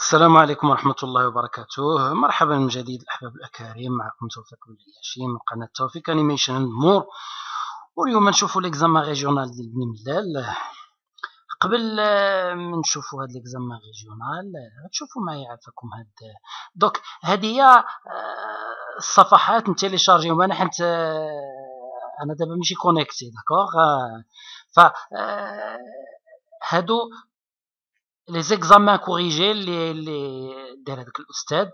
السلام عليكم ورحمة الله وبركاته. مرحبا من جديد الأحباب الأكارم معكم توفيق بالعياشي من قناة توفيق Animation Maure واليوم نشوفوا l'examen régional ديال بني ملال. قبل ما نشوفوا هاد l'examen régional تشوفوا معايا عافاكم هاد دوك هادي هي آه، الصفحات نتا télécharger هم. أنا حيت آه، أنا دابا ماشي connecté d'accord؟ آه، ف هادو les examens corrigés اللي اللي دار هذاك الاستاذ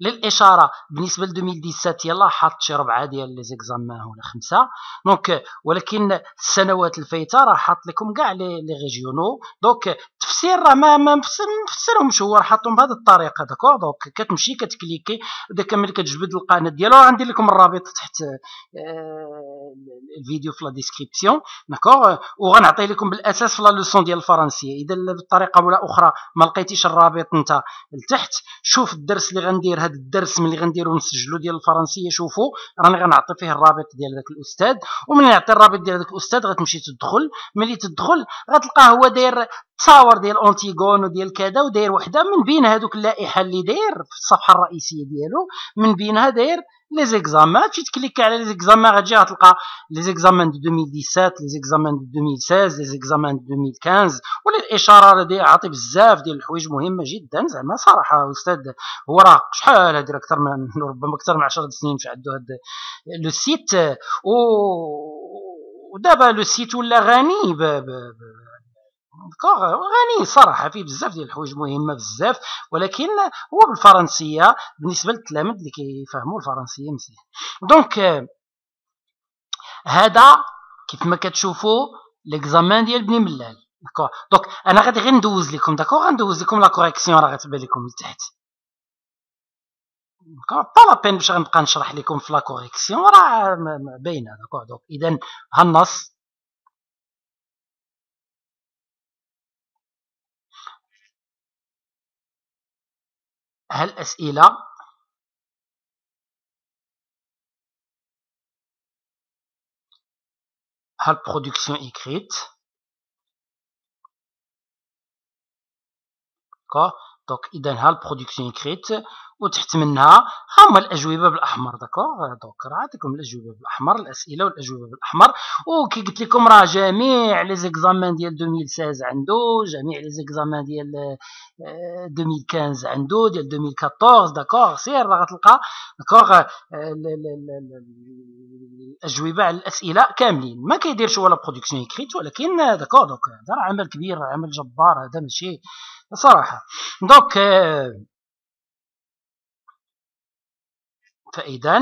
للإشارة بالنسبة ل 2017 يلاه حاط شي ربعة ديال les examens ولا خمسة. donc ولكن السنوات الفايتة راه حاط لكم كاع les régionaux. donc التفسير راه ما ما مفسرهمش هو راه حاطهم بهذه الطريقة d'accord؟ donc كتمشي كت cliquer. داك ملي كتجبد القناة ديالو غندير لكم الرابط تحت آه، الفيديو في la description d'accord؟ وغنعطي لكم بالأساس في la leçon ديال الفرنسية. إذا بطريقه ولا أخرى ما لقيتيش الرابط انت لتحت شوف الدرس اللي غندير هذا الدرس ملي غنديرو نسجلو ديال الفرنسية شوفوا راني غنعطي فيه الرابط ديال داك الأستاذ ومن يعطي الرابط ديال داك الأستاذ غتمشي تدخل ملي تدخل غتلقاه هو داير تصاور ديال اونتيغون وديال كذا وداير وحدة من بين هذوك اللائحة اللي داير في الصفحة الرئيسية ديالو من بينها داير les examens تمشي ت clique على les examens غتجي غتلقى les examens de 2017 les examens de 2016 les examens de 2015 وللاشاره عاطي بزاف ديال الحوايج مهمه جدا زعما صراحة أستاذ هو راه شحال هادي أكثر من ربما أكثر من 10 سنين في عنده هاد le site و ودابا le site ولا غني. غني صراحة فيه بزاف ديال الحوايج مهمة بزاف ولكن هو بالفرنسية بالنسبة للتلاميذ اللي كيفهموا الفرنسية مزيان. donc هذا كيف ما كتشوفوا l'examen ديال بني ملال. d'accord donc أنا غادي غير ندوز لكم d'accord غندوز لكم la correction راه غتبان لكم لتحت با لا بين باش غنبقى نشرح لكم في la correction راه باينة d'accord donc اذا ها النص ها الأسئلة ها la production écrite donc إذا ها la production écrite وتحت منها هما الاجوبه بالاحمر d'accord donc راه عطيكم الاجوبه بالاحمر الاسئله والاجوبه بالاحمر وكي قلت لكم راه جميع les examens ديال 2016 عنده جميع les examens ديال 2015 عنده ديال 2014 d'accord سير راه غتلقى d'accord الاجوبه على الاسئله كاملين ما كيديرش la production écrite ولكن d'accord donc هذا عمل كبير عمل جبار هذا ماشي صراحة. donc فإذا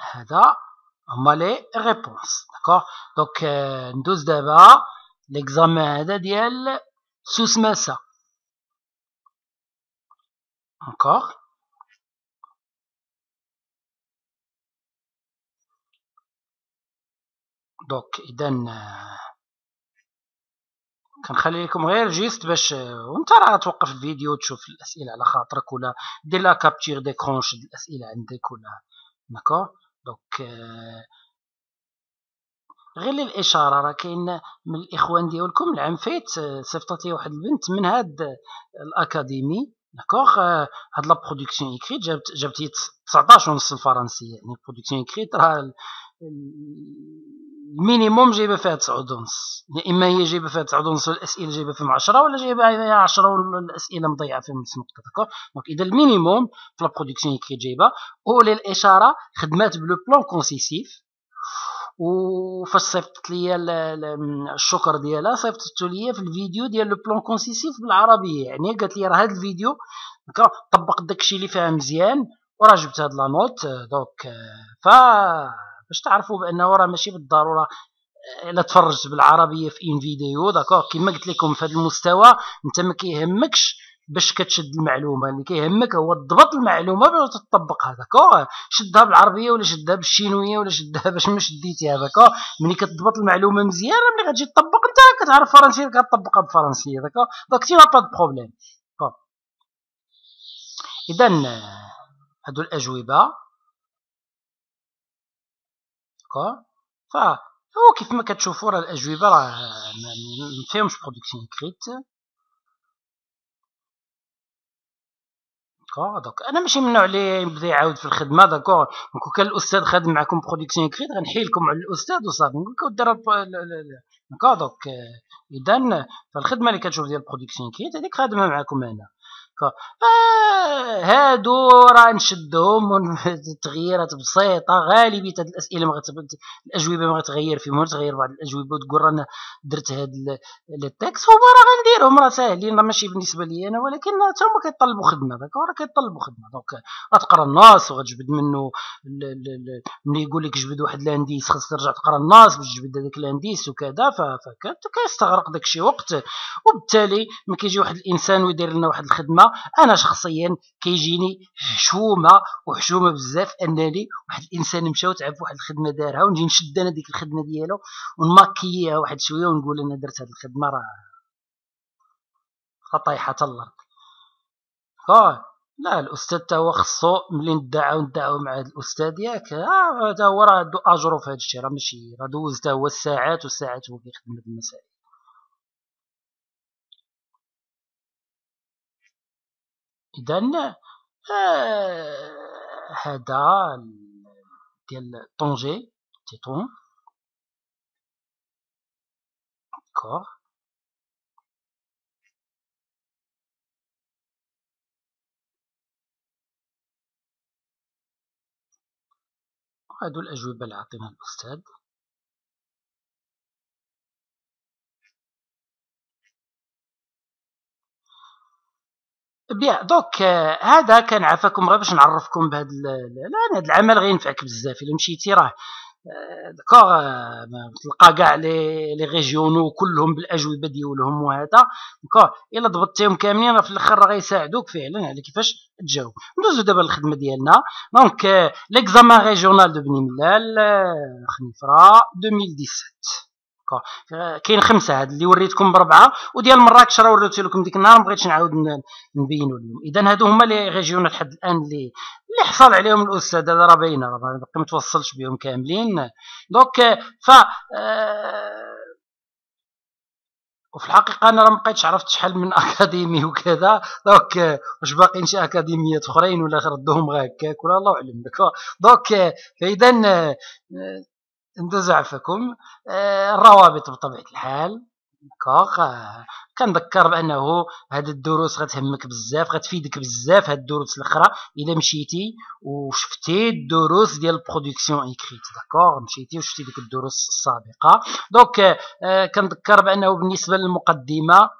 هذا هما les réponses d'accord donc ندوز دابا l'examen هذا ديال سوس ماسا encore donc اذا كنخلي لكم غير juste باش وانت راه توقف الفيديو تشوف الأسئلة على خاطرك ولا دير la capture d'écran شد الأسئلة عندك ولا d'accord? donc غير للإشارة راه كاين من الإخوان ديالكم العام فايت صيفطت لي واحد البنت من هاد ال académie d'accord هاد la production écrite جابت جابت 19 ونص الفرنسية يعني production écrite راه ال minimum جايبه فيها تسعود ونص. يا إما هي جايبه فيها تسعود ونص والاسئله جايبة فيهم 10 ولا جايبة فيها 10 والأسئلة مضيعة فيهم نص نقطه d'accord donc إذا ال minimum في la production كي جايبة وللاشاره خدمات ب le plan concessif وفاش صيفطت ليا الشكر ديالها صيفطت ليا في الفيديو ديال le plan concessif بالعربية. يعني قالت لي راه هذا الفيديو طبق داكشي اللي فيها مزيان وراه جبت هاد la note donc ف باش تعرفوا بانه راه ماشي بالضرورة آه، الا تفرجت بالعربية في une vidéo d'accord كما قلت لكم في هذا المستوى أنت ما كيهمكش باش كتشد المعلومة اللي كيهمك هو تضبط المعلومة باش تطبقها d'accord شدها بالعربية ولا شدها بالشينوية ولا شدها باش ما شديتيها d'accord ملي كتضبط المعلومة مزيان ملي غتجي تطبق أنت كتعرف فرنسيه كتطبقها بالفرنسيه d'accord donc y a pas de problème اذا هادو الأجوبة. d'accord وكيف ما كتشوفوا راه الاجوبه راه ما فيهمش production écrite d'accord donc أنا ماشي من النوع اللي يبدأ يعاود في الخدمة d'accord كون كان الأستاذ خادم معكم production écrite غنحي لكم على الأستاذ وصافي. نقول لكم دير d'accord donc اذا فالخدمه اللي كتشوف ديال production écrite هذيك خادمة معكم أنا. آه هادو راه نشدهم تغييرات بسيطة. غالبية هاد الأسئلة ما الأجوبة ما غتغير فيهم تغير بعض الأجوبة وتقول رانا درت هاد ال texte. هما راه غنديرهم راه ساهلين راه ماشي بالنسبة لي أنا ولكن حتى هما كيطلبوا خدمة d'accord راه كيطلبوا خدمة. donc غتقرا النص وغتجبد منه ملي يقول لك جبد واحد indice خاصك ترجع تقرا النص باش تجبد هذاك ال indice وكذا فكيستغرق داكشي وقت. وبالتالي ما كيجي واحد الإنسان ويدير لنا واحد الخدمة أنا شخصيا كيجيني حشومة وحشومة بزاف أنني واحد الإنسان مشى وتعب في واحد الخدمة دارها ونجي نشد أنا ديك الخدمة ديالو ونماكيها واحد شوية ونقول أنا درت هذه الخدمة راه طايحه الأرض. آه لا الأستاذ تا هو خصو ملي ندعاو ندعاو مع الأستاذ ياك آه تا هو راه عنده أجرو في هذا الشيء راه ماشي راه دوز تا هو الساعات والساعات هو كيخدم هاد المسائل. إذا آه، هذا ديال طونجي تيتون داكوغ هادو الأجوبة اللي عطينا الأستاذ. bien donc هذا كان عافاكم غير باش نعرفكم بهذا لا هذا العمل غينفعك بزاف إلا مشيتي راه d'accord تلقى كاع les les régionaux كلهم بالأجوبة ديالهم وهذا. d'accord إلا ضبطتيهم كاملين راه في الأخر راه غيساعدوك فعلا على كيفاش تجاوب. ندوزو دابا للخدمة ديالنا. donc l'examen régional de بني ملال خنيفره 2017 كاين خمسة هاد اللي وريتكم بربعه وديال مراكش راه وريت لكم ديك النهار ما بغيتش نعاود نبينو لهم. اذا هادو هما les régions لحد الآن اللي اللي حصل عليهم الأستاذ هذا راه باينة راه باقي ما توصلش بهم كاملين. donc ف آه وفي الحقيقة أنا راه مابقيتش عرفت شحال من académie وكذا. donc واش باقيين شي أكاديميات أخرين ولا ردوهم غير هكاك ولا الله أعلم. donc فاذا ندوز عفاكم آه، الروابط بطبيعة الحال. آه، كنذكر بأنه هاد الدروس غتهمك بزاف غتفيدك بزاف هاد الدروس الأخرى. إلا مشيتي وشفتي الدروس ديال ال production écrite d'accord مشيتي وشفتي ديك الدروس السابقة. donc آه كنذكر بأنه بالنسبة للمقدمة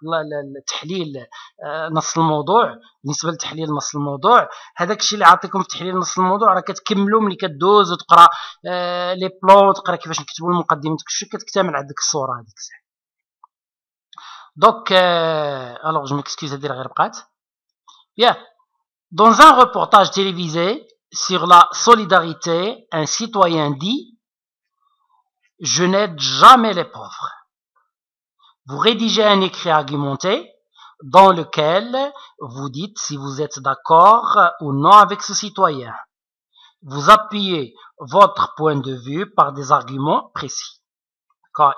لتحليل آه نص الموضوع. بالنسبة لتحليل نص الموضوع هذاك الشيء اللي عطيكم في تحليل نص الموضوع راه كتكملوا ملي كدوز وتقرا آه les plans تقرا كيفاش نكتبوا المقدمة كتكتمل عندك الصورة هذيك. الساعة Donc, euh, alors je m'excuse dire Bien. Dans un reportage télévisé sur la solidarité, un citoyen dit Je n'aide jamais les pauvres. Vous rédigez un écrit argumenté dans lequel vous dites si vous êtes d'accord ou non avec ce citoyen. Vous appuyez votre point de vue par des arguments précis. D'accord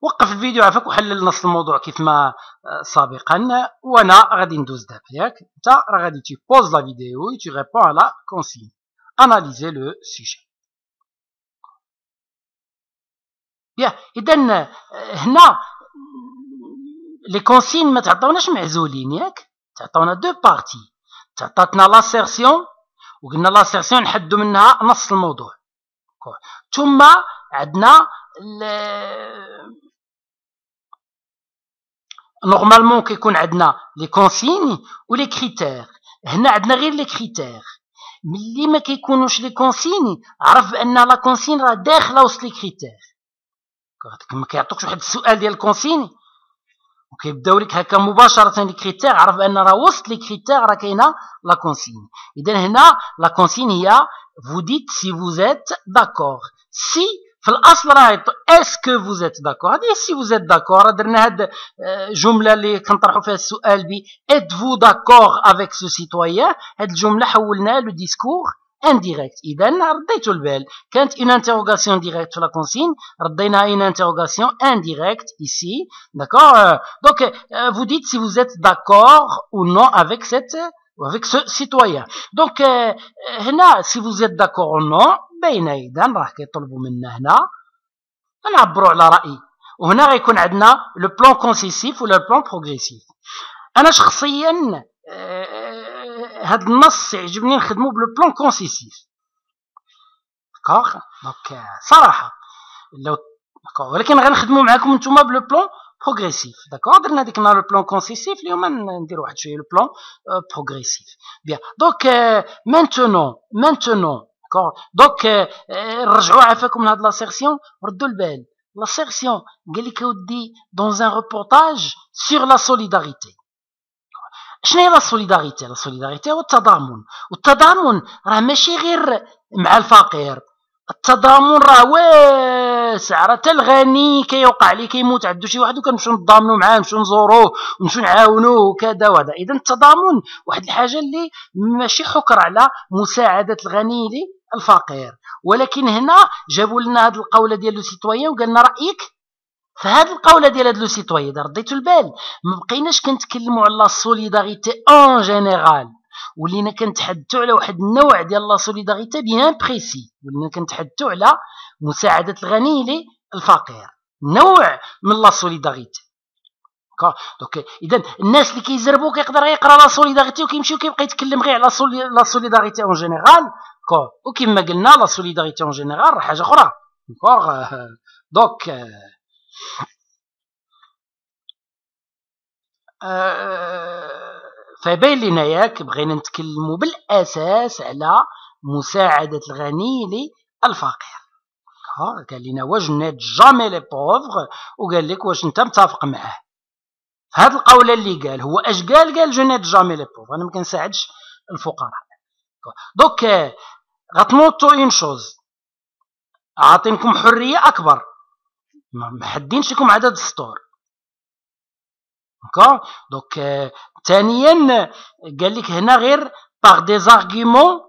وقف الفيديو عافاك وحلل نص الموضوع كيف ما آه، سابقا. وأنا غادي ندوز دابا ياك. انت راه غادي tu poses la vidéo tu réponds على consigne analyser le sujet bien اذا هنا les consignes ما تعطوناش معزولين ياك تعطونا deux parties تعطاتنا l'assertion وقلنا l'assertion نحدو منها نص الموضوع. ثم عندنا normalement كيكون عندنا les consignes و les critères هنا عندنا غير les critères ملي ما كيكونوش les consignes عرف بان la consigne راه داخله وسط les critères ما كيعطوكش واحد السؤال ديال ال consigne وكيبداو لك هكا مباشره les critères عرف بان راه وسط les critères راه كاينة la consigne اذا هنا la consigne هي vous dites si vous êtes d'accord. في الأصل راه est-ce que vous êtes d'accord هذه si vous êtes d'accord درنا هاد الجمله اللي كنطرحوا فيها السؤال ب êtes-vous d'accord avec ce citoyen هاد الجملة حولناها le discours indirect. اذا رديتوا البال. كانت une interrogation directe في la consigne. رديناها une interrogation indirecte ici. D'accord donc vous dites si vous êtes d'accord ou non avec cette ce citoyen. Donc هنا êtes d'accord ou non باينه اذا راه كيطلبوا منا هنا نعبروا على راي وهنا غيكون عندنا le plan concessif ولا ال plan progressif أنا شخصيا هاد النص يعجبني نخدمو ب le plan concessif d'accord donc صراحة لو ولكن غنخدمو معاكم نتوما ب le plan progressif d'accord درنا ديك النهار le plan concessif اليوم ندير واحد شوية le plan progressif bien donc maintenant maintenant d'accord donc نرجعوا عافاكم من هاد l'assertion ردوا البال l'assertion قال لك اودي dans un reportage sur la solidarité شنو هي la solidarité la solidarité هو التضامن والتضامن راه ماشي غير مع الفقير التضامن راه واسع راه حتى الغني كيوقع ليه كيموت عنده شي واحد وكنمشيو نتضامنوا معاه نمشيو نزوروه ونمشيو نعاونوه وكذا وهذا. إذا التضامن واحد الحاجة اللي ماشي حكر على مساعدة الغني للفقير. ولكن هنا جابوا لنا هذه القولة ديال le citoyen وقال لنا رايك فهاد القولة ديال هاد le citoyen اذا رديتو البال ما بقيناش كنتكلموا على solidarité en général ولينا كنتحدثوا على واحد النوع ديال la solidarité bien précis. ولينا كنتحدثوا على مساعدة الغني للفقير نوع من la solidarité. donc اذا الناس اللي كيزربوا كيقدر يقرأ la solidarité وكيمشي وكيبقى يتكلم غير على la solidarité en général وكما قلنا la solidarité en général راه حاجة أخرى. donc آه، فبين لنا ياك بغينا نتكلموا بالأساس على مساعدة الغني للفقير. قال لنا واش n'aide jamais les pauvres؟ وقال لك واش انت متفق معاه. هاد القوله اللي قال هو أش قال؟ قال je n'aide jamais les pauvres أنا ما كنساعدش الفقراء. donc غتنوطو une chose. عاطينكم حرية أكبر. ما حدينش لكم عدد السطور. donc donc ثانيا قال لك هنا غير باغ des arguments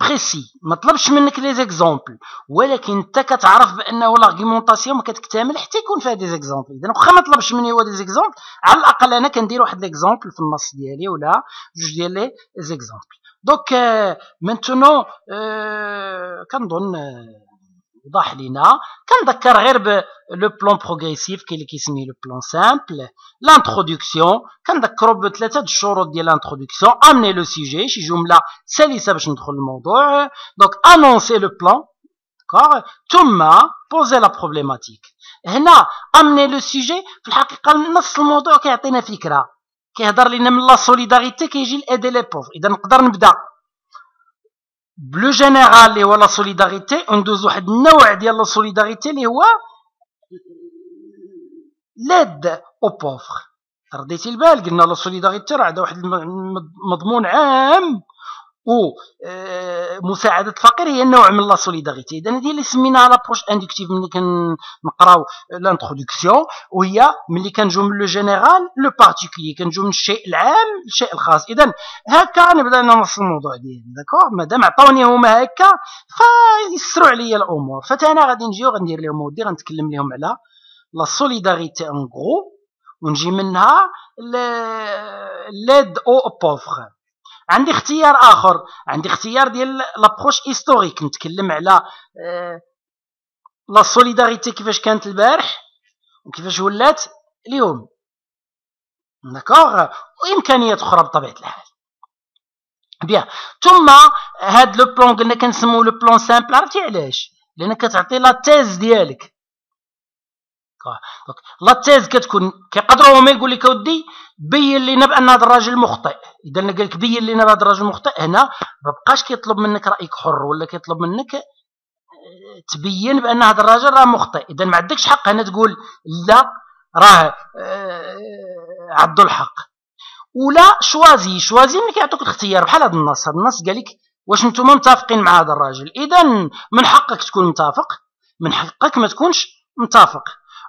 précis ما طلبش منك les exemples ولكن انت كتعرف بانه l'argumentation ما كتكتمل حتى يكون فيها des exemples اذا واخا ما طلبش مني هو des exemples على الاقل أنا كندير واحد l'exemple في النص ديالي ولا جوج ديال les exemples donc maintenant كنظن وضح لينا كنذكر غير le plan progressif كاين اللي كيسميه le plan simple l'introduction كنذكروا بثلاثة الشروط ديال l'introduction amener le sujet شي جملة سلسة باش ندخل الموضوع donc annoncer le plan ثم poser la problématique هنا amener le sujet في الحقيقة نص الموضوع كيعطينا فكرة كيهضر لنا من la solidarité كيجي l'aide les pauvres إذا نقدر نبدأ. ب le général اللي هو la solidarité وندوز واحد النوع ديال la solidarité اللي هو l'aide aux pauvres. رديتي البال قلنا la solidarité راه عندها واحد المضمون عام. ومساعدة الفقير هي نوع من la solidarité اذا هذه اللي سميناها l'approche inductive ملي كنقراو l'introduction وهي ملي كنجيو من le général le particulier كنجيو من الشيء العام للشيء الخاص. اذا هكا نبدا نص الموضوع ديالي d'accord مادام عطاوني هما هكا فيسروا عليا الأمور. فتا أنا غادي نجي وغندير لهم ودي غنتكلم لهم على la solidarité en gros ونجي منها l'aide aux pauvres عندي اختيار آخر. عندي اختيار ديال l'approche historique نتكلم على آه، la solidarité كيفاش كانت البارح وكيفاش ولات اليوم. d'accord وإمكانيات أخرى بطبيعة الحال. bien. ثم هاد le plan قلنا كنسمو le plan simple. عرفتي علاش؟ لأن كتعطي la thèse ديالك. la thèse كتكون كيقدروا هما يقول لك اودي بين لنا بان هذا الراجل مخطئ. إذا قال لك بين لنا بهذا الراجل مخطئ هنا ما بقاش كيطلب منك رأيك حر ولا كيطلب منك آه، تبين بأن هذا الراجل راه مخطئ. إذا ما عندكش حق هنا تقول لا راه آه، عبدو الحق. ولا شوازي شوازي ملي كيعطوك الاختيار بحال هذا النص هذا النص قال لك واش نتوما متفقين مع هذا الراجل إذا من حقك تكون متفق من حقك ما تكونش متفق.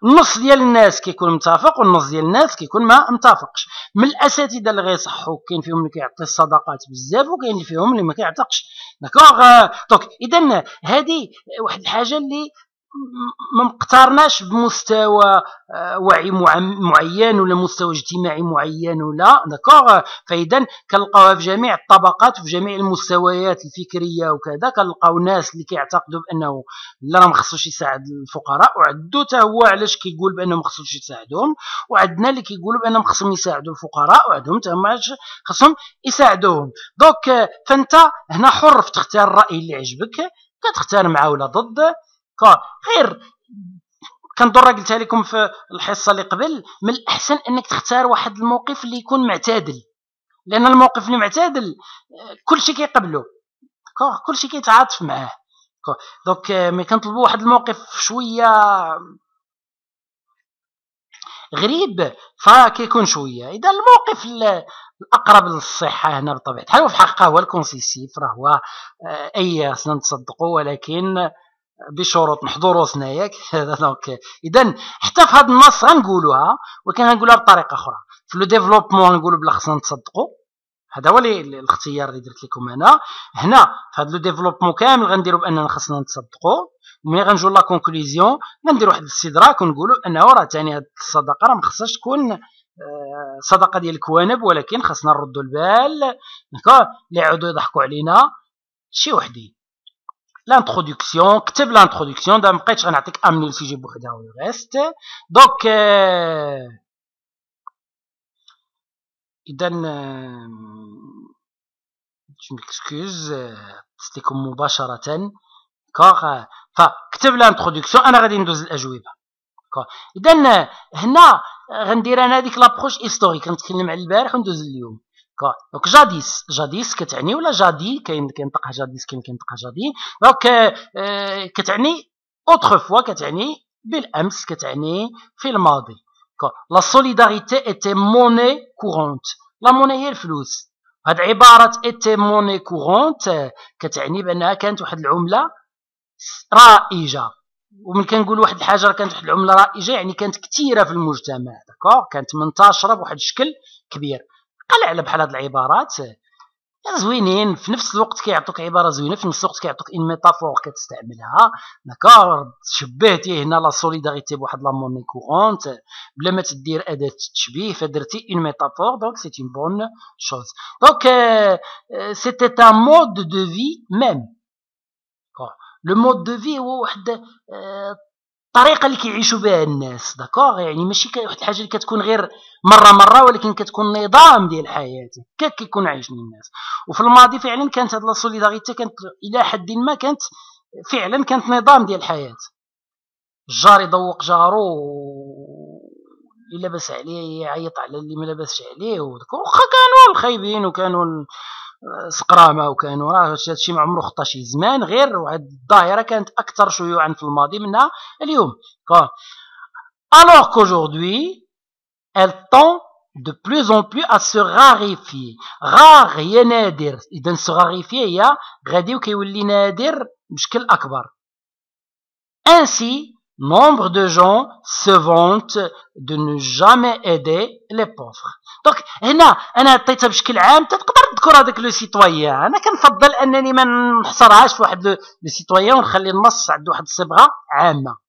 النص ديال الناس كيكون متفق والنص ديال الناس كيكون ما متفقش. من الأساتذة اللي غيصحوا كاين فيهم اللي كيعطي الصداقات بزاف وكاين فيهم اللي ما كيعتقش d'accord donc اذا هذه واحد الحاجة اللي ما مقترناش بمستوى آه، وعي معين ولا مستوى اجتماعي معين ولا d'accord فاذا كنلقاوها في جميع الطبقات وفي جميع المستويات الفكرية وكذا كنلقاو ناس اللي كيعتقدوا بأنه لا ما خصوش يساعد الفقراء وعندو حتى هو علاش كيقول بأنه ما خصوش يساعدهم وعندنا اللي كيقولوا بأنهم خصهم يساعدوا الفقراء وعندهم حتى هما خصهم يساعدوهم. donc فأنت هنا حر في تختار الرأي اللي عجبك كتختار مع ولا ضد غير كندور قلتها لكم في الحصة اللي قبل من الأحسن أنك تختار واحد الموقف اللي يكون معتدل لأن الموقف اللي معتدل كلشي كيقبلو كلشي كيتعاطف معاه donc ملي كنطلبوا واحد الموقف شوية غريب فكيكون شوية. إذا الموقف الأقرب للصحة هنا بطبيعة الحال وفي حقه هو الكونسيسيف راه هو آه، أي خصنا نتصدقوا ولكن بشروط نحضروا سناياك دونك اذا حتى في هذا النص غنقولوها ولكن غنقولوها بطريقة أخرى. في لو ديفلوبمون نقولوا بلا خصنا نتصدقوا هذا هو الاختيار اللي درت لكم أنا. هنا في هذا لو ديفلوبمون كامل غنديروا بأننا خصنا نتصدقوا وملي غنجيو لا كونكلوزيون غنديروا واحد الاستدراك ونقولوا أنه راه ثاني هذه الصدقة راه ما خصهاش تكون آه، صدقة ديال الكوانب ولكن خصنا نردوا البال. اللي يعودوا يضحكوا علينا. شي وحدين. L'introduction كتب l'introduction دابا مبقيتش غنعطيك امني السيجي بوحدها و ريست دونك اذا je m'excuse دزت لكم مباشره كوغ فكتب l'introduction أنا غادي ندوز الاجوبه اذا هنا غندير أنا هذيك l'approche historique غنتكلم على البارح وندوز اليوم donc jadis jadis كتعني ولا jadis كاين كينطقها jadis كاين كينطقها jadis donc كتعني autrefois كتعني بالامس كتعني في الماضي la solidarité était monnaie courante la monnaie هي الفلوس هاد عبارة était monnaie courante كتعني بانها كانت واحد العملة رائجة ومن كنقول واحد الحاجة كانت واحد العملة رائجة يعني كانت كثيرة في المجتمع d'accord كانت منتشرة بواحد الشكل كبير قلع على بحال هاد العبارات. زوينين في نفس الوقت كيعطوك عبارة زوينة في نفس الوقت كيعطوك une métaphore كتستعملها. d'accord شبهتي هنا la solidarité بواحد la monnaie courante بلا ما تدير أداة التشبيه فدرتي une métaphore donc c'est une bonne chose donc c'était un mode de vie même le mode de vie هو واحد الطريقة اللي كيعيشوا بها الناس d'accord يعني ماشي واحد الحاجة اللي كتكون غير مرة مرة ولكن كتكون نظام ديال الحياة كيف كيكون عايشين الناس. وفي الماضي فعلا كانت هاد la solidarité كانت إلى حد ما كانت فعلا كانت نظام ديال الحياة. الجار يذوق جارو اللي لاباس عليه يعيط على اللي ما عليه واخا كانوا الخايبين وكانوا سقرامه وكانوا راه هادشي ما عمرو خطا شي زمان غير واحد الظاهره كانت أكثر شيوعا في الماضي منها اليوم. alors qu'aujourd'hui elle tend de plus en plus à se raréfier. هي نادر اذا se raréfier هي غادي وكيولي نادر بشكل أكبر. Ainsi nombre de gens se vantent de ne jamais aider les pauvres. donc هنا أنا عطيتها بشكل عام تقدر تذكر هذاك le citoyen أنا كنفضل أنني ما نحصرهاش في واحد le citoyen ونخلي النص عنده واحد الصبغة عامة.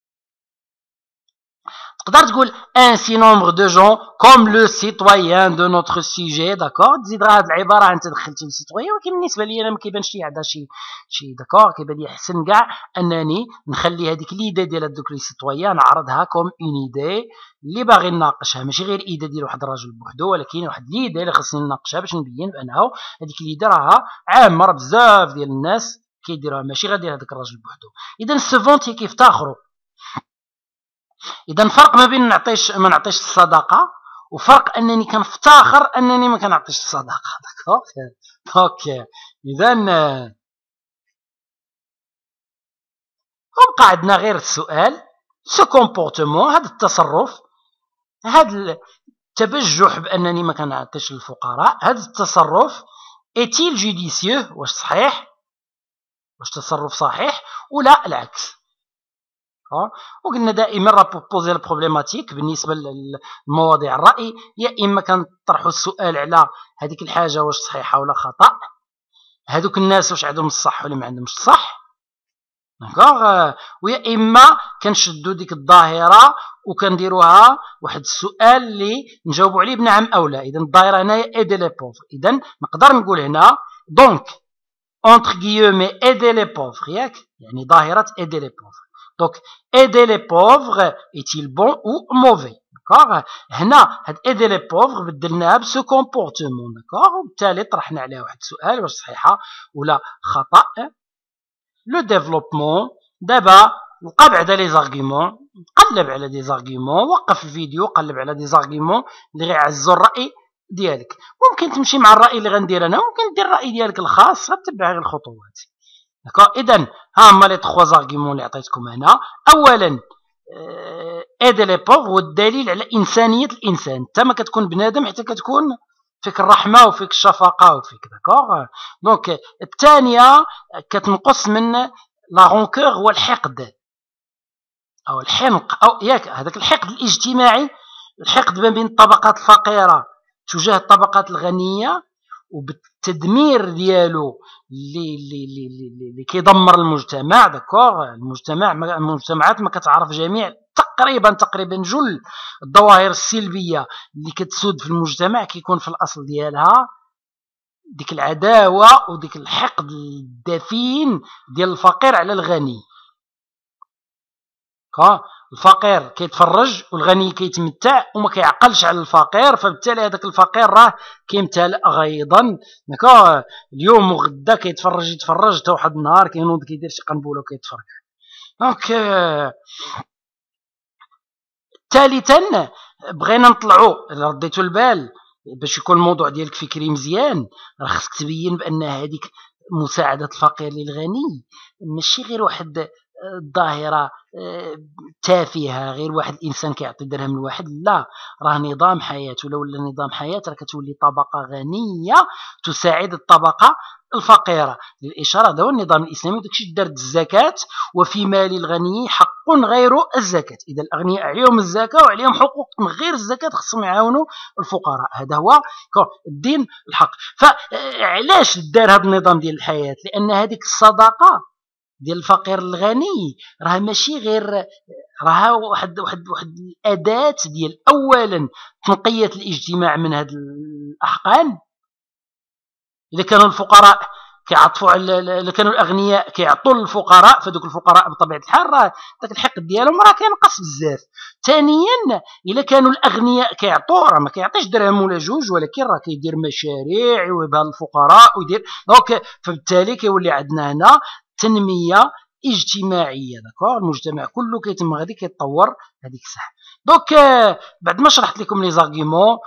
تقدر تقول ainsi nombre de gens comme le citoyen de notre sujet d'accord تزيد راه هاد العباره انت دخلتي ال citoyen ولكن بالنسبة لي أنا ما كيبانش لي عندها شي شي داكور كيبان لي احسن كاع انني نخلي هذيك ليدي ديال هذوك لي سيتويان نعرضها كوم اون ايدي اللي باغي نناقشها ماشي غير ايدي ديال واحد الراجل بوحدو ولكن واحد ليدي اللي خصني نناقشها باش نبين بانه هذيك ليدي راها عامه راه بزاف ديال الناس كيديروها ماشي ديال هذاك الراجل بوحدو اذا السيفونتي كيف تاخرو إذا فرق ما بين نعطيش ما نعطيش الصدقه وفرق أنني كنفتخر أنني ما كنعطيش الصدقه OK اذا وبقى عندنا غير السؤال ce comportement هذا التصرف هذا التبجح بأنني ما كنعطيش للفقراء هذا التصرف est-il judicieux واش صحيح؟ واش تصرف صحيح؟ ولا العكس. وقلنا دائما راه poser ال problématique بالنسبة لمواضيع الرأي يا إما كنطرحوا السؤال على هذيك الحاجة واش صحيحة ولا خطأ. هذوك الناس واش عندهم الصح ولا ما عندهمش الصح. d'accord ويا إما كنشدو ديك الظاهرة وكنديروها واحد السؤال اللي نجاوبوا عليه بنعم أو لا. اذا الظاهرة هنايا aider les pauvres اذا نقدر نقول هنا donc entre guillemets aider les pauvres ياك؟ يعني ظاهرة aider les pauvres donc aider les pauvres est-il bon ou mauvais d'accord هنا هاد aider les pauvres بدلناها ب ce comportement d'accord وبالتالي طرحنا عليها واحد السؤال واش صحيحه ولا خطا le développement دابا لقى بعدا les arguments قلب على des arguments وقف الفيديو قلب على دي زارغيومون اللي غيعززوا الراي ديالك ممكن تمشي مع الراي اللي غندير أنا ممكن دير الراي ديالك الخاص غتبع غير الخطوات d'accord اذا ها هما les trois arguments اللي عطيتكم هنا اولا aider les pauvres هو الدليل على انسانيه الانسان انت ما كتكون بنادم حتى كتكون فيك الرحمه وفيك الشفقه وفيك d'accord donc الثانية كتنقص من la rancœur هو الحقد أو الحنق أو ياك هذاك الحقد الاجتماعي الحقد ما بين الطبقات الفقيره تجاه الطبقات الغنيه وبالتدمير ديالو اللي اللي اللي اللي كيدمر المجتمع داكوغ المجتمع المجتمعات ما كتعرف جميع تقريبا تقريبا جل الظواهر السلبية اللي كتسود في المجتمع كيكون في الأصل ديالها ديك العداوة وديك الحقد الدفين ديال الفقير على الغني. الفقير كيتفرج والغني كيتمتع وما كيعقلش على الفقير فبالتالي هذاك الفقير راه كيمتلئ غيظا d'accord اليوم وغدا كيتفرج يتفرج حتى واحد النهار كينوض كيدير شي قنبلة وكيتفرج. donc ثالثا بغينا نطلعوا رديتوا البال باش يكون الموضوع ديالك فكري مزيان. راه خصك تبين بأن هذيك مساعدة الفقير للغني ماشي غير واحد الظاهرة آه، تافهه غير واحد الإنسان كيعطي درهم لواحد لا راه نظام حياه ولا ولا نظام حياه راه كتولي طبقة غنية تساعد الطبقة الفقيرة. للإشارة هذا هو النظام الإسلامي داكشي دارت الزكاة وفي مال الغني حق غير الزكاة. إذا الأغنياء عليهم الزكاة وعليهم حقوق من غير الزكاة خصهم يعاونوا الفقراء. هذا هو الدين الحق. فعلاش دار هذا النظام ديال الحياة؟ لأن هذيك الصدقة ديال الفقير الغني راه ماشي غير راه واحد واحد واحد الأداة ديال اولا تنقية الاجتماع من هاد الأحقاد. إذا كانوا الفقراء كيعطفوا على إذا كانوا الأغنياء كيعطوا للفقراء فدوك الفقراء بطبيعة الحال راه داك الحقد ديالهم راه كينقص بزاف. ثانيا إذا كانوا الأغنياء كيعطوا راه ما كيعطيش درهم ولا جوج ولكن راه كيدير مشاريع ويوهبها للفقراء ويدير donc فبالتالي كيولي عندنا هنا تنميه اجتماعيه d'accord؟ المجتمع كله كيتم غادي كيتطور هذيك الساعة donc بعد ما شرحت لكم les arguments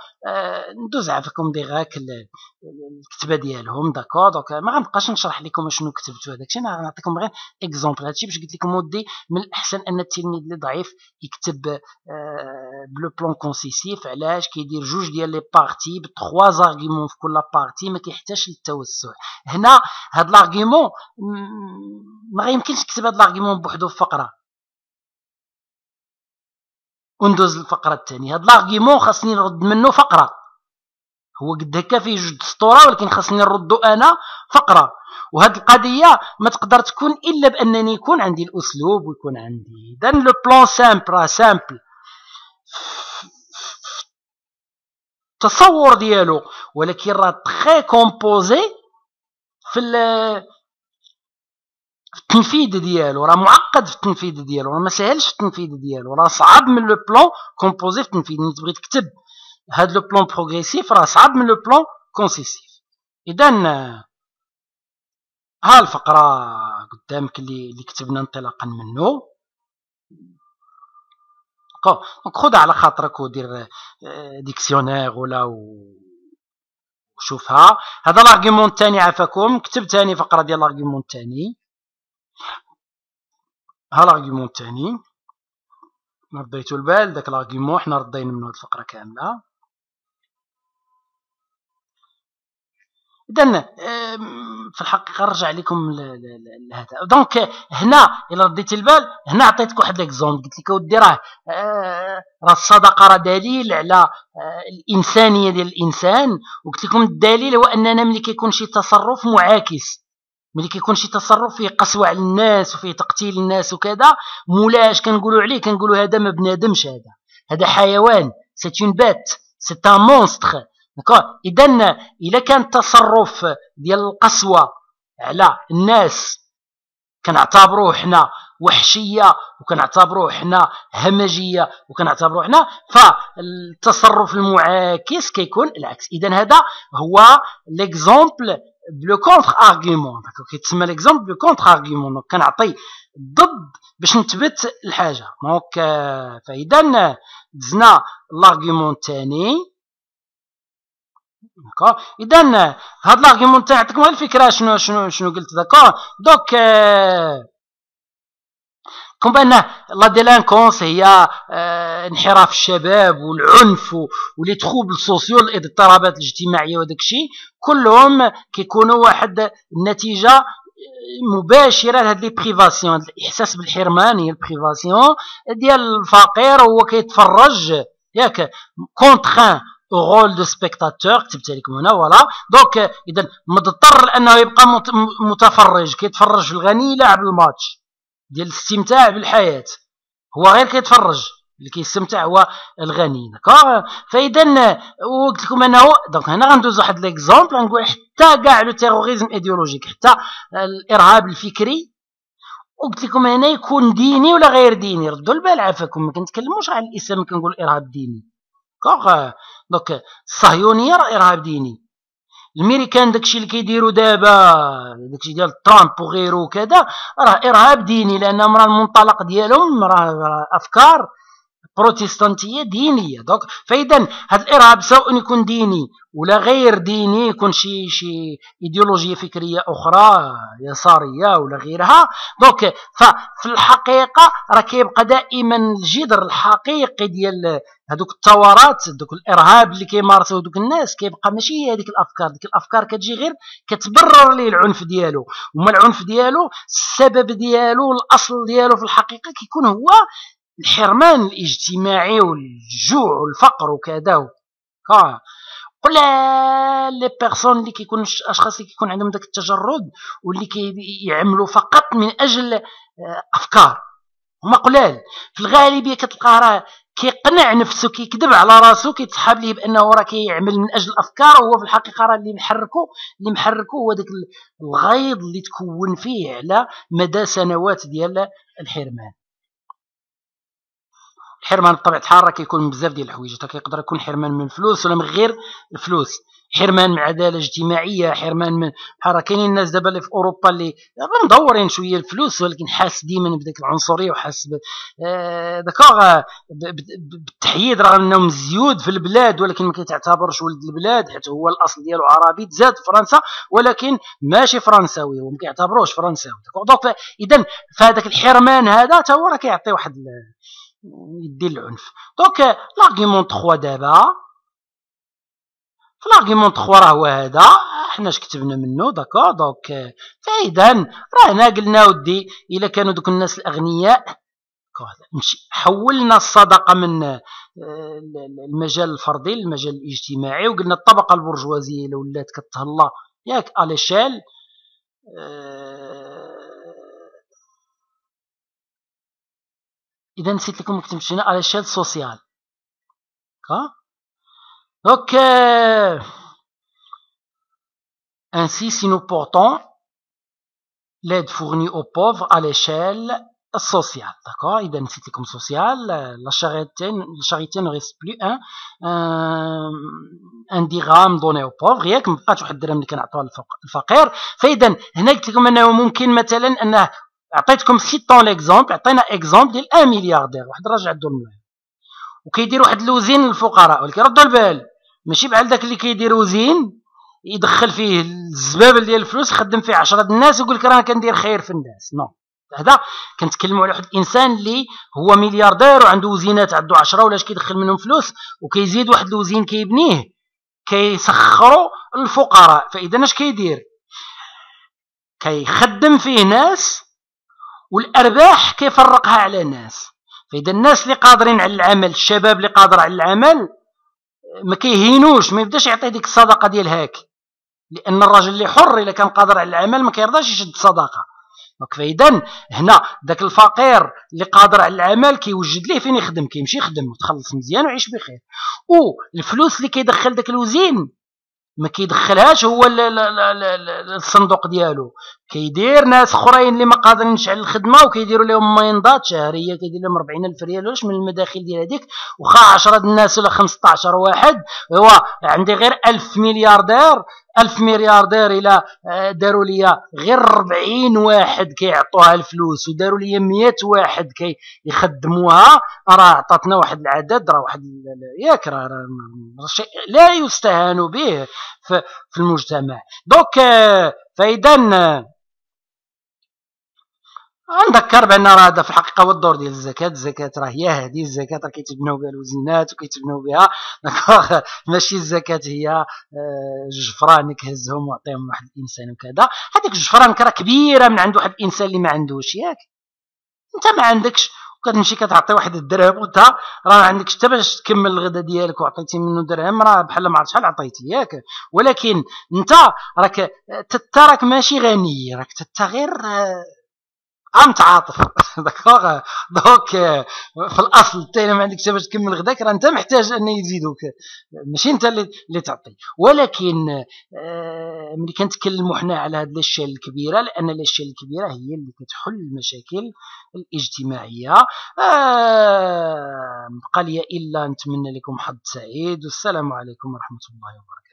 ندوز عافاكم ديريكت الكتبة ديالهم d'accord donc ما غنبقاش نشرح لكم شنو كتبت هذاك الشيء أنا غنعطيكم غير exemple هادشي. باش قلت لكم ودي من الأحسن أن التلميذ اللي ضعيف يكتب ب le plan concessif علاش؟ كيدير جوج ديال les parties ب trois arguments في كل partie ما كيحتاجش للتوسع. هنا هاد l'argument ما غيمكنش تكتب هاد l'argument بوحدو في فقرة. وندوز للفقرة الثانية هاد l'argument خاصني نرد منه فقرة. هو قد هكا فيه جوج سطورة ولكن خاصني نردو أنا فقرة. وهاد القضية ما تقدر تكون إلا بأنني يكون عندي الأسلوب ويكون عندي. اذا le plan simple simple. التصور ديالو ولكن راه très composé في التنفيذ ديالو راه معقد في التنفيذ ديالو راه ما سهلش في التنفيذ ديالو راه صعب من le plan composé في التنفيذ. ملي تبغي تكتب هاد le plan progressif راه صعب من le plan concessif اذا ها الفقرة قدامك اللي اللي كتبنا انطلاقا منه. donc خذها على خاطرك ودير dictionnaire ولا وشوفها. هذا l'argument الثاني عافاكم كتب ثاني فقرة ديال l'argument الثاني ها l'argument الثاني رديتو البال داك l'argument حنا ردينا منه هاد الفقرة كاملة. اذا في الحقيقة نرجع لكم لهذا donc هنا إلى رديتي البال هنا عطيتك واحد l'exemple. قلت لك اودي راه آه، راه الصدقه راه دليل على آه، الإنسانية ديال الإنسان. وقلت لكم الدليل هو أننا ملي كيكون شي تصرف معاكس. ملي كيكون شي تصرف فيه قسوة على الناس وفيه تقتيل الناس وكذا مولاش كنقولوا عليه كنقولوا هذا ما بنادمش هذا؟ هذا حيوان c'est une bête c'est un monstre اذا اذا كان تصرف ديال القسوة على الناس كنعتبروه حنا وحشية وكنعتبروه حنا همجية وكنعتبروه حنا فالتصرف المعاكس كيكون العكس. اذا هذا هو l'exemple ب le contre-argument كيتسمى l'exemple ب le contre-argument donc كنعطي ضد باش نثبت الحاجة دونك فاذا دزنا l'argument الثاني d'accord اذا هاد l'argument تاع عطيكم الفكرة شنو شنو شنو قلت d'accord donc كون بأن la délinquance هي آه انحراف الشباب والعنف و les troubles sociaux الاضطرابات الاجتماعية وداك الشيء كلهم كيكونوا واحد النتيجة مباشرة لهاد les privations الإحساس بالحرمان هي ال privation ديال الفقير هو كيتفرج ياك contraint au rôle de spectateur كتبت لكم هنا voilà. Donc اذا مضطر لأنه يبقى متفرج كيتفرج في الغني يلعب الماتش. ديال الاستمتاع بالحياة. هو غير كيتفرج اللي كيستمتع هو الغني. d'accord فإذا قلت لكم أنه donc هنا غندوز واحد l'exemple غنقول حتى كاع le terrorisme idéologique حتى الإرهاب الفكري. وقلت لكم هنا يكون ديني ولا غير ديني؟ ردوا البال عافاكم. ما كنتكلموش على الإسلام كنقول إرهاب ديني. D'accord donc الصهيونيه راه إرهاب ديني. الميريكان داكشي اللي كيديروا دابا داكشي ديال ترامب وغيره وكذا راه ارهاب ديني لأن راه المنطلق ديالهم راه أفكار بروتستانتية دينية. donc فاذا هذا الإرهاب سواء يكون ديني ولا غير ديني يكون شي شي إيديولوجية فكرية أخرى يسارية ولا غيرها. donc ففي الحقيقة راه كيبقى دائما الجذر الحقيقي ديال هذوك الثورات دوك الإرهاب اللي كيمارسوا دوك الناس كيبقى ماشي هي هذيك الأفكار. ديك الأفكار كتجي غير كتبرر ليه العنف ديالو. وما العنف ديالو السبب ديالو الأصل ديالو في الحقيقة كيكون هو الحرمان الاجتماعي والجوع والفقر وكذا قل لي بيرسون اللي كيكون الاشخاص اللي كيكون عندهم داك التجرد واللي كيعملوا فقط من أجل آه، أفكار. هما قلال. في الغالبية كتلقى راه كيقنع نفسه كيكذب على راسو كيتسحب ليه بأنه راه كيعمل من أجل الأفكار وهو في الحقيقة راه اللي محركو اللي محركو هو داك الغيظ اللي تكون فيه على مدى سنوات ديال الحرمان. الحرمان بطبيعة الحال راه كيكون بزاف ديال الحوايج كيقدر يكون حرمان من الفلوس ولا من غير الفلوس. حرمان من عدالة اجتماعية حرمان من بحال كاينين الناس دابا اللي في أوروبا اللي مدورين شوية الفلوس ولكن حاس ديما بديك العنصرية وحاس آه d'accord بالتحييد رغم انه مزيود في البلاد ولكن ما كيتعتبرش ولد البلاد حيت هو الأصل ديالو عربي تزاد في فرنسا ولكن ماشي فرنساوي وما كيعتبروش فرنساوي. donc اذا فهذاك الحرمان هذا حتى هو راه كيعطي واحد يدير العنف. donc l'argument 3 دابا في l'argument 3 راه هو هذا حنا اش كتبنا منه d'accord donc فإذا راه هنا قلنا ودي إلا كانوا دوك الناس الأغنياء حولنا الصدقة من آه، المجال الفردي للمجال الاجتماعي وقلنا الطبقة البرجوازية الا ولات كتهلا ياك l'échelle اذا نسيت لكم كتبت هنا à l'échelle sociale ها Donc, ainsi, si nous portons l'aide fournie aux pauvres à l'échelle sociale, d'accord إذا نسيت لكم social, la charité, la charité ne reste plus un, un, un dirham donné aux pauvres ياك ما بقاش واحد الدرهم اللي كنعطوه للفقير فإذا هنا قلت لكم أنه ممكن مثلا أنه عطيتكم citons l'exemple عطينا exemple ديال un milliardaire واحد الراجل عنده المال وكيدير واحد اللوزين للفقراء ولكن ردوا البال ماشي بحال داك اللي كيدير وزين يدخل فيه الزبابل ديال الفلوس يخدم فيه 10 الناس ويقول لك راه كندير خير في الناس. non هذا كنتكلموا على واحد الإنسان اللي هو ملياردير وعنده وزينات عنده 10 ولاش كيدخل منهم فلوس وكيزيد واحد الوزين كيبنيه كيسخروا الفقراء فإذا اش كيدير؟ كيخدم فيه ناس والأرباح كيفرقها على ناس فإذا الناس اللي قادرين على العمل الشباب اللي قادر على العمل ما كيهينوش ما يبداش يعطي ديك الصدقة ديال هاك. لأن الراجل اللي حر إلا كان قادر على العمل ما كيرضاش يشد صدقة. فإذا هنا ذاك الفقير اللي قادر على العمل كيوجد ليه فين يخدم كيمشي يخدم وتخلص مزيان ويعيش بخير. والفلوس اللي كيدخل داك الوزين ما كيدخلهاش هو الصندوق ديالو. كيدير ناس اخرين اللي ما قادرينش على الخدمة وكيديروا لهم مايندات شهرية كيدير لهم 40000 ريال واش من المداخل ديال هذيك. واخا 10 الناس ولا 15 واحد هو عندي غير 1000 ملياردير ألف ملياردير إلى آه، داروا لي غير 40 واحد كيعطوها الفلوس وداروا لي 100 واحد كيخدموها راه عطاتنا واحد العدد راه واحد ياك راه شيء لا يستهان به في المجتمع. دوك آه، فإذا نذكر بأن راه هذا في الحقيقة هو الدور ديال الزكاة. الزكاة راه هي هذه. الزكاة راه كيتبناو بها الوزينات وكيتبناو بها. ماشي الزكاة هي آه، جفران كهزهم وعطيهم واحد الإنسان وكذا. هذيك الجفران راه كبيره من عند واحد الإنسان اللي ما عندوش. ياك. أنت ما عندكش. وكتمشي كتعطي واحد الدرهم وانت راه ما عندكش. حتى باش تكمل الغدا ديالك وعطيتي منه درهم راه بحال ما عرفت شحال عطيتي. ياك. ولكن أنت راك راك ماشي غني. راك غير آه، عم تعاطف d'accord؟ Donc في الأصل انت ما عندكش باش تكمل غداك راه أنت محتاج أن يزيدوك. ماشي أنت اللي, اللي تعطي. ولكن آه، ملي كنتكلموا حنا على هذه الأشياء الكبيرة لأن الأشياء الكبيرة هي اللي كتحل المشاكل الاجتماعية. آه، بقى لي إلا نتمنى لكم حظ سعيد والسلام عليكم ورحمة الله وبركاته.